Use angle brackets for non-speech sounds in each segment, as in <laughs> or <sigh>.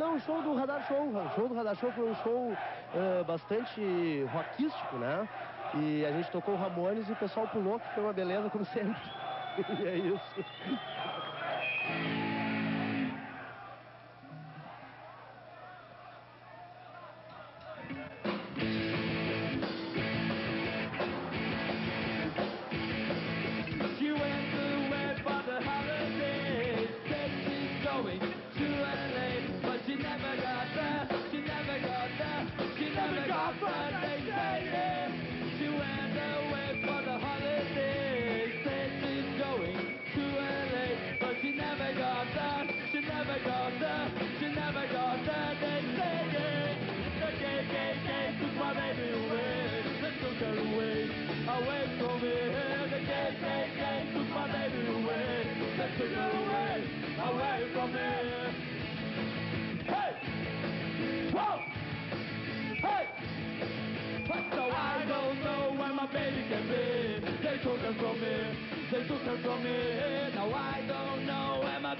não, o show do Radar Show. O show do Radar Show foi um show uh, bastante rockístico, né? E a gente tocou Ramones e o pessoal pulou, que foi uma beleza, como <laughs> sempre. e é isso.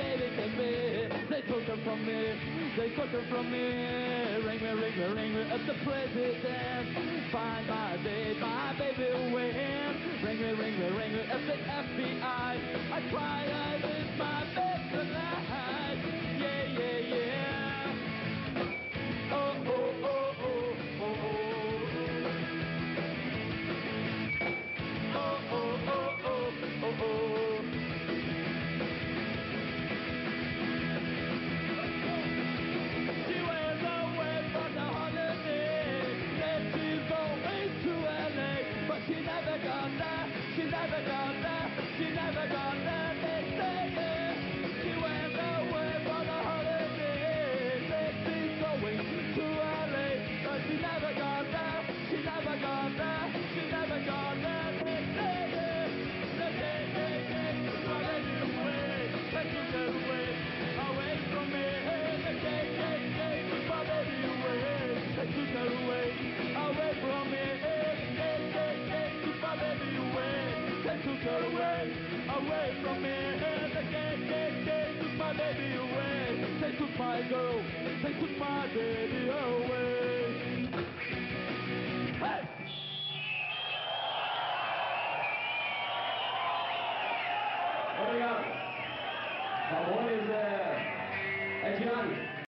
My girl, they took her from me, they took her from me. Ring me, ring me, ring me up the president. Find my baby away. Coming up, the one is.